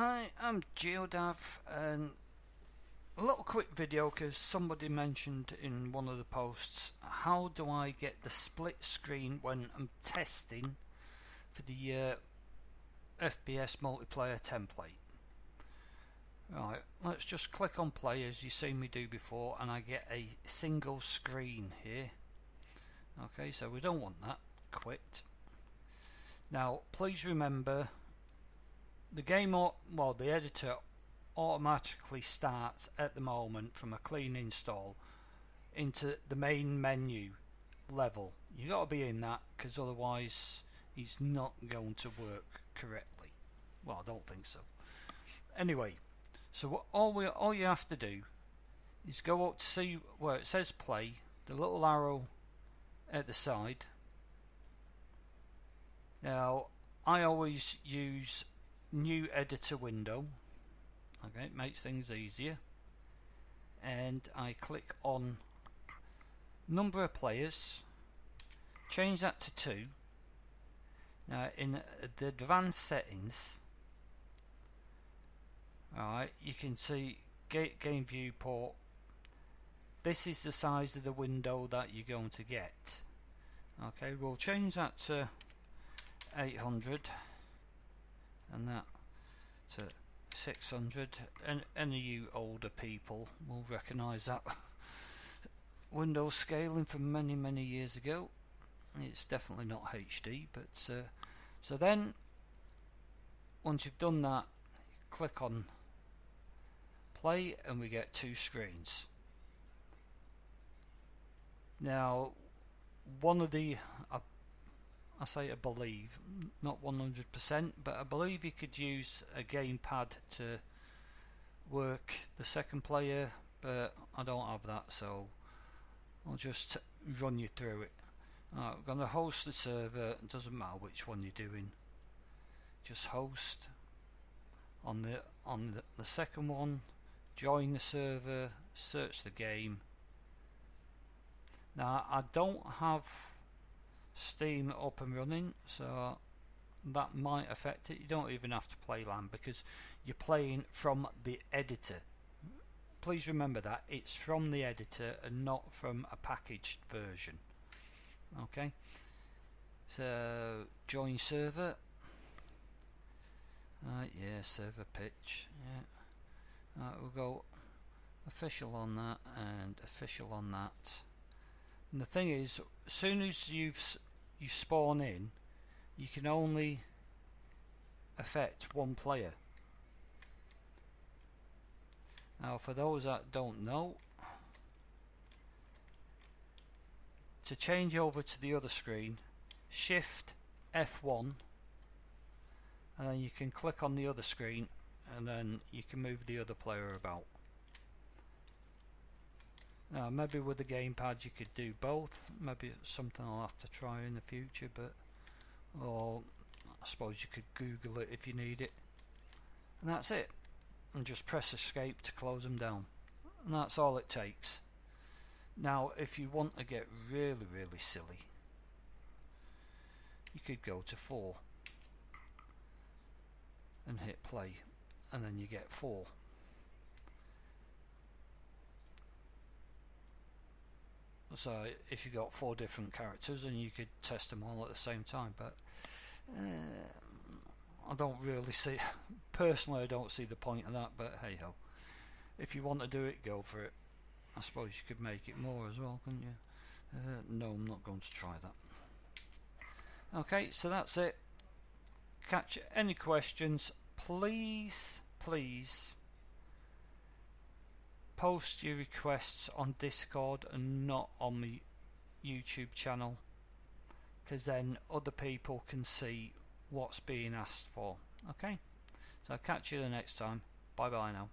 Hi, I'm Geodav and a little quick video because somebody mentioned in one of the posts how do I get the split screen when I'm testing for the uh, FPS multiplayer template. Right, let's just click on play as you've seen me do before and I get a single screen here. Okay, so we don't want that. Quit. Now, please remember the game, or well, the editor automatically starts at the moment from a clean install into the main menu level. You got to be in that because otherwise it's not going to work correctly. Well, I don't think so. Anyway, so what, all we all you have to do is go up to see where it says play, the little arrow at the side. Now, I always use new editor window. Okay it makes things easier. And I click on number of players change that to 2 now in the advanced settings alright you can see game viewport this is the size of the window that you're going to get. Okay we'll change that to 800 and that to 600 and any of you older people will recognize that. Windows scaling from many many years ago. It's definitely not HD but uh, so then once you've done that click on play and we get two screens. Now one of the I say I believe, not 100%, but I believe you could use a gamepad to work the second player, but I don't have that, so I'll just run you through it. Right, we're going to host the server, it doesn't matter which one you're doing, just host. On the on the, the second one, join the server, search the game. Now I don't have Steam up and running, so that might affect it. You don't even have to play LAN because you're playing from the editor. Please remember that it's from the editor and not from a packaged version. Okay, so join server. Uh, yeah, server pitch. Yeah, right, we'll go official on that and official on that. And the thing is, as soon as you've you spawn in, you can only affect one player. Now for those that don't know, to change over to the other screen, shift F1 and then you can click on the other screen and then you can move the other player about. Now, maybe with the gamepad you could do both. Maybe it's something I'll have to try in the future, but or I suppose you could Google it if you need it. And that's it. And just press escape to close them down. And that's all it takes. Now, if you want to get really, really silly, you could go to 4 and hit play, and then you get 4. So if you got four different characters and you could test them all at the same time, but uh, I don't really see. Personally, I don't see the point of that. But hey ho, if you want to do it, go for it. I suppose you could make it more as well, couldn't you? Uh, no, I'm not going to try that. Okay, so that's it. Catch any questions, please, please post your requests on Discord and not on the YouTube channel because then other people can see what's being asked for. Okay, so I'll catch you the next time. Bye bye now.